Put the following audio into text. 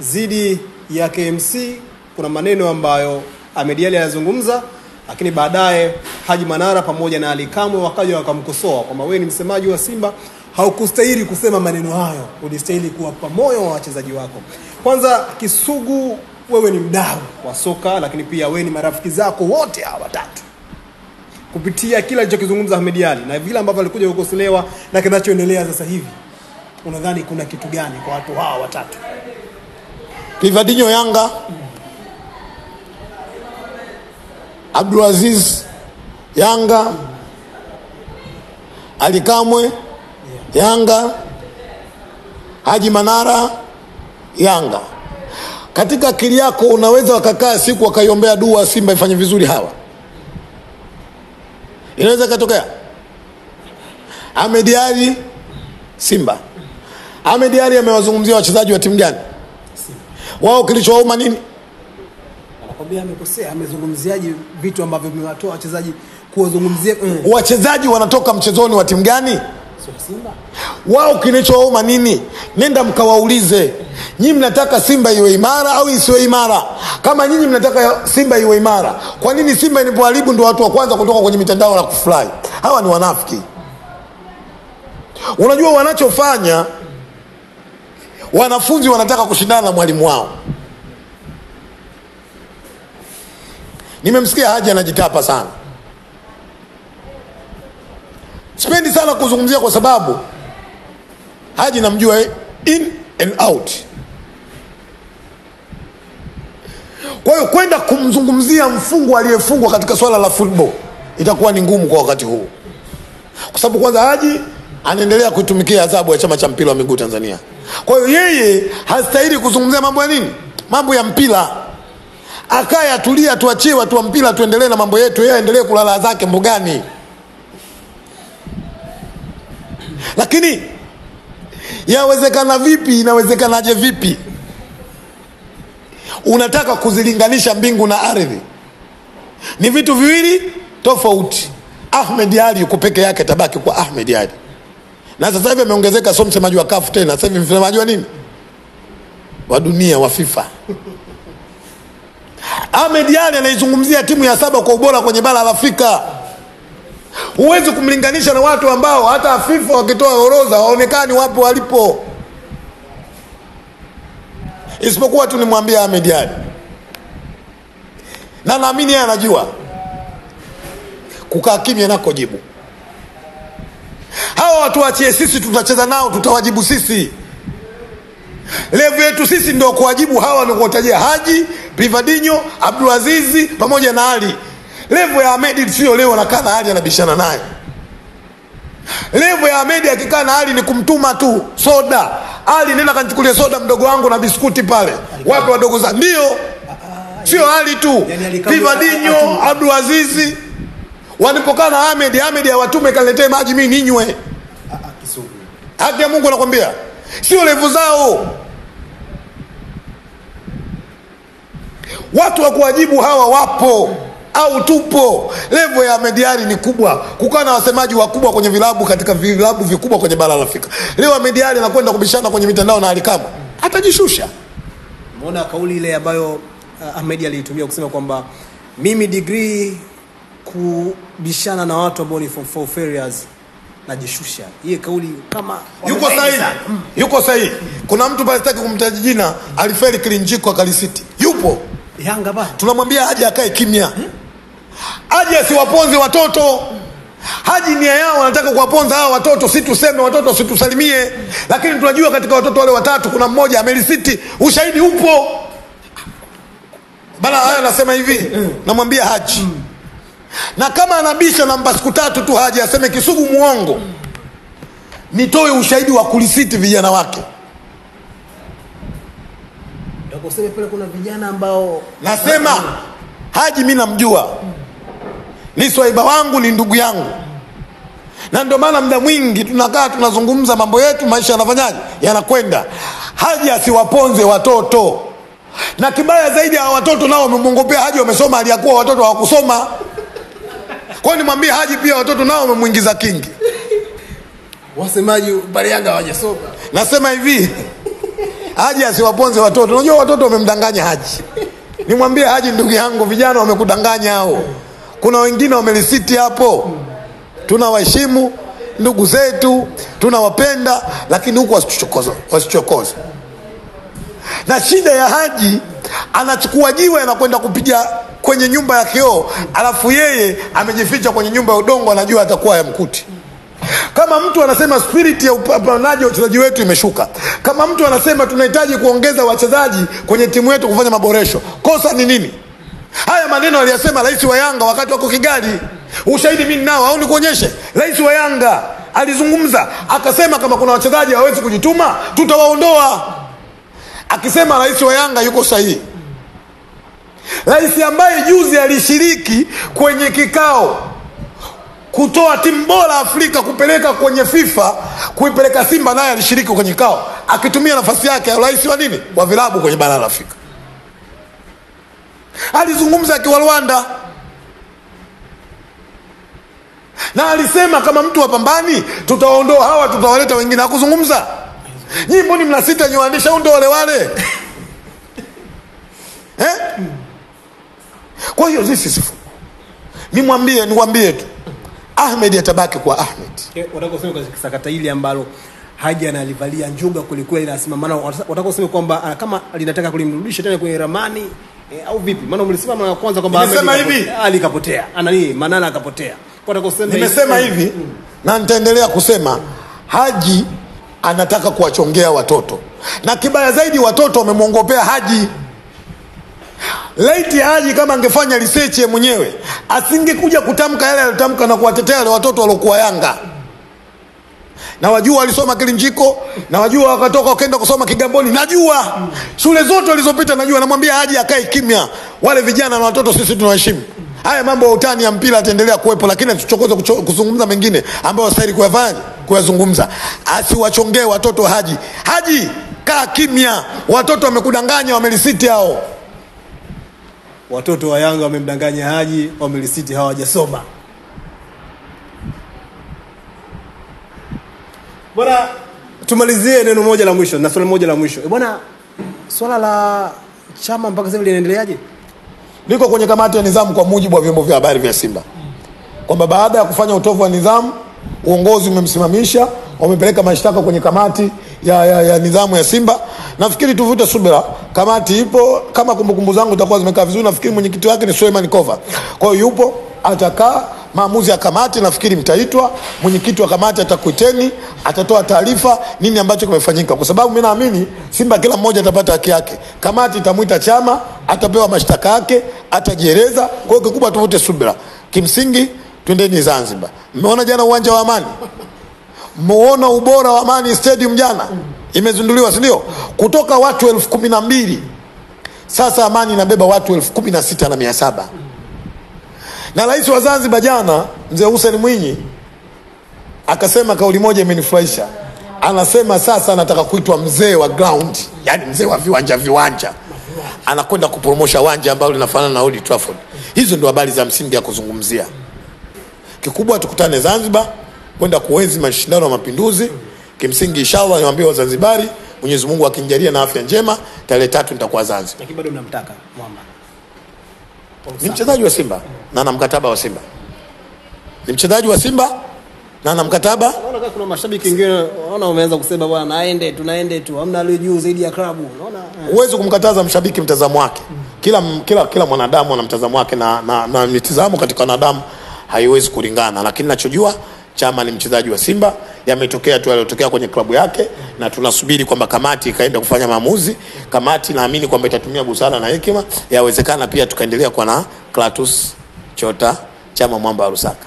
dhidi ya KMC. Kuna maneno ambayo Ahmed Ally anazungumza, lakini baadaye Haji Manara pamoja na Ali Kamwe wakaja wakamkosoa kwamba wewe ni msemaji wa Simba, haukustahili kusema maneno hayo, ulistahili kuwapa moyo wa wachezaji wako. Kwanza Kisugu, wewe ni mdau wa soka, lakini pia wewe ni marafiki zako wote hawa watatu kupitia kila alichokizungumza Ahmed Ally na vile ambavyo alikuja kukosolewa na kinachoendelea sasa hivi, unadhani kuna kitu gani kwa watu hawa watatu? Rivadinho Yanga, Abdulaziz Yanga, Alikamwe Yanga, Haji Manara Yanga. Katika akili yako unaweza wakakaa siku wakaiombea dua Simba ifanye vizuri hawa? Inaweza ikatokea? Ahmed Simba, Ahmed Ally amewazungumzia wachezaji wa timu gani? Wao kilichowauma nini? Anakwambia amekosea, amezungumziaje vitu ambavyo vimewatoa wachezaji kuwazungumzia mm. Wachezaji wanatoka mchezoni wa timu gani? Simba. Wao kilichowauma nini? Nenda mkawaulize, nyinyi mnataka Simba iwe imara au isiwe imara? Kama nyinyi mnataka Simba iwe imara, kwa nini Simba ilipoharibu ndio watu wa kwanza kutoka kwenye mitandao na kufurahi? Hawa ni wanafiki. Unajua wanachofanya, wanafunzi wanataka kushindana na mwalimu wao. Nimemsikia Haji anajitapa sana. Sipendi sana kuzungumzia kwa sababu Haji namjua in and out. Kwa hiyo kwenda kumzungumzia mfungwa aliyefungwa katika swala la football itakuwa ni ngumu kwa wakati huu, kwa sababu kwanza Haji anaendelea kuitumikia adhabu ya chama cha mpira wa miguu Tanzania. Kwa hiyo yeye hastahili kuzungumzia mambo ya nini, mambo ya mpira. Akaye atulia, tuachie watu wa mpira tuendelee na mambo yetu, yeye aendelee kulala zake mbugani. Lakini yawezekana vipi? Inawezekanaje vipi? Unataka kuzilinganisha mbingu na ardhi, ni vitu viwili tofauti. Ahmed Ali yuko peke yake, tabaki kwa Ahmed Ally, na sasa hivi ameongezeka, sio msemaji wa CAF tena, sasa hivi msemaji wa nini, wa dunia wa FIFA. Ahmed Ally anaizungumzia timu ya saba kwa ubora kwenye bara la Afrika. Huwezi kumlinganisha na watu ambao hata FIFA wakitoa orodha waonekani wapo walipo, isipokuwa tu nimwambia Ahmed Ally, na naamini yeye anajua kukaa kimya nako jibu. Hawa watu sisi, tutacheza nao, tutawajibu sisi. Levu yetu sisi ndio kuwajibu hawa nikuwatajia, Haji, Rivadinho, Abdulazizi pamoja na Ali. Levu ya Ahmed sio leo anakaa na Ali anabishana naye. Levu ya amedi akikaa na Ali ni kumtuma tu soda. Ali, nenda kanchukulia soda mdogo wangu na biskuti pale, wape wadogo za ndio, sio Ali tu, Rivadinho, Abdulazizi walipokaa na Ahmed, Ahmed awatume kaniletee maji mimi ninywe. Ah, ah. Haki ya Mungu anakwambia, sio levu zao. Watu wa kuwajibu hawa wapo au tupo. Levo ya mediari ni kubwa, kukaa na wasemaji wakubwa kwenye vilabu katika vilabu vikubwa kwenye bara la Afrika. Leo mediari anakwenda kubishana kwenye mitandao na Alikama, atajishusha. Umeona kauli ile ambayo uh, Ahmed aliitumia kusema kwamba mimi degree kubishana na watu ambao ni form four failures najishusha. hiyo kauli kama Yuko sahihi, mm. yuko sahihi. Kuna mtu pale sitaki kumtaja jina, alifeli Kilinjiko akalisiti, yupo. Yanga ba tunamwambia aje akae kimya, Haji asiwaponze watoto. Haji nia yao wanataka kuwaponza hawa watoto, si tuseme watoto situsalimie, lakini tunajua katika watoto wale watatu kuna mmoja amelisiti, ushahidi upo. Bana. Haya, nasema hivi, namwambia Haji na kama anabisha, namba siku tatu tu Haji aseme Kisugu mwongo, nitoe ushahidi wa kulisiti vijana wake. ndio kusema pale kuna vijana ambao Nasema Haji mi namjua, ni swaiba wangu, ni ndugu yangu, na ndio maana mda mwingi tunakaa tunazungumza mambo yetu, maisha yanafanyaje, yanakwenda. Haji asiwaponze watoto, na kibaya zaidi, hawa watoto nao wamemwongopea Haji, wamesoma aliyakuwa watoto hawakusoma. Kwa hiyo nimwambie Haji pia watoto nao wamemwingiza kingi. wasemaji pale Yanga hawajasoma. Nasema hivi, Haji asiwaponze watoto. Unajua watoto wamemdanganya Haji. Nimwambie Haji, ndugu yangu, vijana wamekudanganya hao. Kuna wengine wamelisiti hapo. Tunawaheshimu ndugu zetu, tunawapenda, lakini huku wasichokoza, wasichokoze. Na shida ya Haji, anachukua jiwe anakwenda kupiga kwenye nyumba ya kioo, alafu yeye amejificha kwenye nyumba ya udongo, anajua atakuwa ya mkuti. kama mtu anasema spiriti ya upambanaji wa wachezaji wetu imeshuka, kama mtu anasema tunahitaji kuongeza wachezaji kwenye timu yetu kufanya maboresho, kosa ni nini? Haya maneno aliyasema rais wa Yanga wakati wako Kigali. Ushahidi mimi ninao, au nikuonyeshe? Rais wa Yanga alizungumza akasema, kama kuna wachezaji hawezi kujituma tutawaondoa, akisema rais wa Yanga yuko sahihi. Rais ambaye juzi alishiriki kwenye kikao kutoa timu bora Afrika kupeleka kwenye FIFA, kuipeleka Simba, naye alishiriki kwenye kikao akitumia nafasi yake ya rais wa nini wa vilabu kwenye bara la Afrika. Alizungumza akiwa Rwanda na alisema kama mtu wapambani, tutawaondoa hawa, tutawaleta wengine. akuzungumza nyii mboni mnasita, nyi waandishi, au wale wale eh? Kwa hiyo this is nimwambie, niwambie tu Ahmed atabaki kwa Ahmed. Eh, kusema kwa sakata hili ambalo Haji analivalia njuga kwelikweli, nasema maana wataka kusema kwamba ah, kama linataka kulimrudisha tena kwenye ramani eh, au vipi? Maana mlisema mara ya kwanza kwamba Ahmed hivi. kapotea, Ali ana nini, Manala akapotea. Nimesema hivi na nitaendelea kusema, Haji anataka kuwachongea watoto, na kibaya zaidi watoto wamemwongopea Haji. Laiti Haji kama angefanya research yeye mwenyewe asingekuja kutamka yale aliyotamka na kuwatetea wale watoto waliokuwa Yanga. Na wajua walisoma Kilinjiko, na wajua wakatoka wakaenda kusoma Kigamboni, najua shule zote walizopita, najua. Namwambia Haji akae kimya, wale vijana na watoto sisi tunawaheshimu. Haya mambo ya utani ya mpira ataendelea kuwepo, lakini atuchokoze kuzungumza mengine ambayo stahili kuyafanya kuyazungumza. Asiwachongee watoto Haji. Haji kaa kimya, watoto wamekudanganya, wamelisiti hao. Watoto wa Yanga wamemdanganya Haji, wamelisiti hawajasoma. Bwana, tumalizie neno moja la mwisho na swali moja la mwisho. E Bwana, swala la chama mpaka sasa linaendeleaje? liko kwenye kamati ya nidhamu kwa mujibu wa vyombo vya habari vya Simba kwamba baada ya kufanya utovu wa nidhamu uongozi umemsimamisha, wamepeleka mashtaka kwenye kamati ya, ya, ya nidhamu ya Simba. Nafikiri tuvute subira, kamati ipo. Kama kumbukumbu zangu zitakuwa zimekaa vizuri, nafikiri mwenyekiti wake ni Suleiman Kova, kwa hiyo yupo, atakaa maamuzi ya kamati, nafikiri mtaitwa, mwenyekiti wa kamati atakuiteni, atatoa taarifa nini ambacho kimefanyika, kwa sababu mimi naamini Simba kila mmoja atapata haki yake. Kamati itamwita chama, atapewa mashtaka yake, atajieleza. Kwa hiyo kikubwa tuvute subira. Kimsingi twendeni Zanzibar. Mmeona jana uwanja wa Amani, mmeona ubora wa Amani Stadium jana imezinduliwa, si ndio? Kutoka watu elfu kumi na mbili sasa Amani inabeba watu elfu kumi na sita na mia saba na rais wa Zanzibar jana mzee Hussein Mwinyi akasema kauli moja imenifurahisha. Anasema sasa anataka kuitwa mzee wa ground, yani mzee wa viwanja viwanja, anakwenda kupromosha wanja ambalo linafanana na Old Trafford. Hizo ndio habari za msingi ya kuzungumzia. Kikubwa tukutane Zanzibar kwenda kuenzi mashindano ya Mapinduzi. Kimsingi inshallah, niwaambie Wazanzibari, Mwenyezi Mungu akinijalia na afya njema, tarehe tatu nitakuwa Zanzibar. Lakini bado unamtaka Mwamba. Ni mchezaji wa Simba na na mkataba wa Simba, ni mchezaji wa Simba na na mkataba Naona kuna mashabiki wengine naona wameanza kusema bwana naende tunaende tu. Hamna aliye juu zaidi ya klabu. Unaona? eh. huwezi kumkataza mshabiki mtazamo wake. Kila, kila, kila mwanadamu ana mtazamo wake na, na, na mitazamo katika wanadamu haiwezi kulingana, lakini nachojua Chama ni mchezaji wa Simba, yametokea tu yaliyotokea kwenye klabu yake, na tunasubiri kwamba kamati ikaenda kufanya maamuzi. Kamati naamini kwamba itatumia busara na hekima, yawezekana pia tukaendelea kuwa na Clatous Chota Chama Mwamba wa Lusaka.